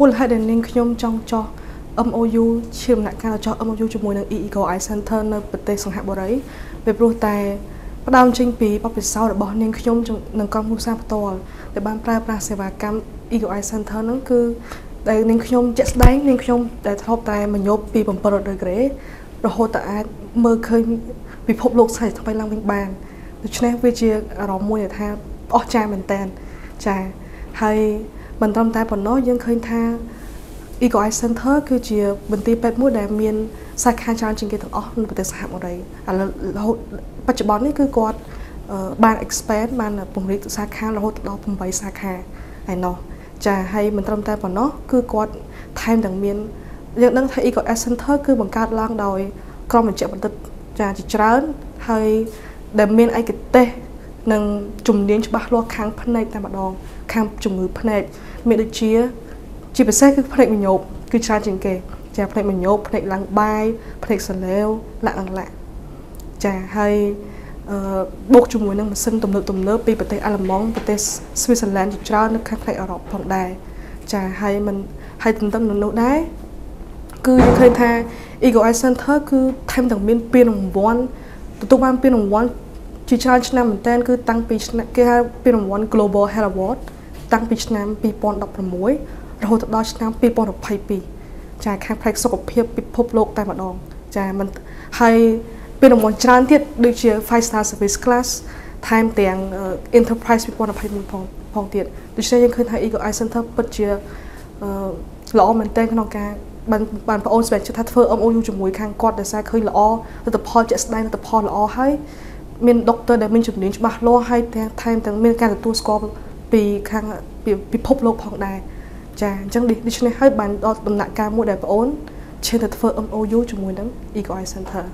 មូលហេតុដែលនាងខ្ញុំចង់ចោះ MOU ជាដំណាក់កាលចោះ MOU ជាមួយនឹង Eco Eye Center នៅប្រទេសសង្ហបុរីពីព្រោះតែផ្ដើមចេញពីបទពិសោធន៍របស់នាងខ្ញុំនឹងក្រុមគ្រួសារផ្ទាល់ដែលបានប្រើប្រាស់សេវាកម្ម Eco Eye Center ហ្នឹងគឺដែលនាងខ្ញុំជាក់ស្ដែងនាងខ្ញុំដែលធ្លាប់តែមកញប់ពី700 degree រហូតតែអាចមើលឃើញពិភពលោកស្ថិតថ្មីឡើងវិញបានដូច្នេះវាជាអារម្មណ៍មួយដែលថាអស្ចារ្យមែនតើចាហើយ មិនត្រឹមតែប៉ុណ្ណោះយើងឃើញថា Eco Eye Center គឺជាមន្ទីរពេទ្យមួយដែលមានសាខាច្រើនជាងគេទាំងអស់នៅប្រទេសសហបុរីឥឡូវបច្ចុប្បន្ននេះគឺគាត់បាន expand បានពង្រីកសាខារហូតដល់8សាខាឯណោះចាហើយមិនត្រឹមតែប៉ុណ្ណោះគឺគាត់ថែមទាំងមានយើងដឹងថា Eco Eye Center គឺបង្កើតឡើងដោយក្រុមវិជ្ជាបណ្ឌិតចាជាច្រើនហើយដែលមានឯកទេស និងជំនាញច្បាស់លាស់ខាងភ្នែកតែម្ដង ខាងជំងឺភ្នែកមានដូចជា ជាពិសេសគឺភ្នែកមញោបគឺច្រើនជាងគេ ចាភ្នែកមញោបភ្នែកឡើងបាយភ្នែកសលេវលាក់ឡើងលាក់ចាហើយអឺបូកជាមួយនឹងម៉ាស៊ីនទំនើបទំនើបពីប្រទេសអាល្លឺម៉ង់ប្រទេសស្វីស័រឡែនជាច្រើននៅខាងផ្នែកអឺរ៉ុបផងដែរចាហើយมันហើយទន្ទឹមនឹងនោះដែរគឺយើងឃើញថា Ego Eye Center គឺថែមទាំងមានពានរង្វាន់ទទួលបានពានរង្វាន់ ជាច្រើនឆ្នាំមែនតើគឺតាំងពីឆ្នាំគេហៅពានរង្វាន់ Global Health Award តាំងពីឆ្នាំ2016រហូតដល់ឆ្នាំ2022ចាខាងផ្នែកសុខភាពពិភពលោកតែម្ដង ចាមិនហើយពានរង្វាន់ច្រើនទៀតដូចជា Five Star Service Class ថែមទាំង Enterprise 2021ផងផងទៀតដូច្នេះយើងឃើញថា Ego Eye Center ពិតជាល្អមែនទែនក្នុងការបានបានបងអូនស្វែងចិត្តថាធ្វើ MOU ជាមួយខាងគាត់ដែលសារឃើញល្អលទ្ធផលជាក់ស្ដែងលទ្ធផលល្អហើយ មានដុកទ័រដែលមានជំនាញច្បាស់លាស់ហើយទាំងថែមទាំងមានការទទួលស្គាល់ពីខាងពិភពលោកផងដែរចាអញ្ចឹងដូច្នេះហើយបានដល់ដំណាក់កាលមួយដែលបងអូនឈានទៅធ្វើ MOU ជាមួយនឹង Eco Eye Center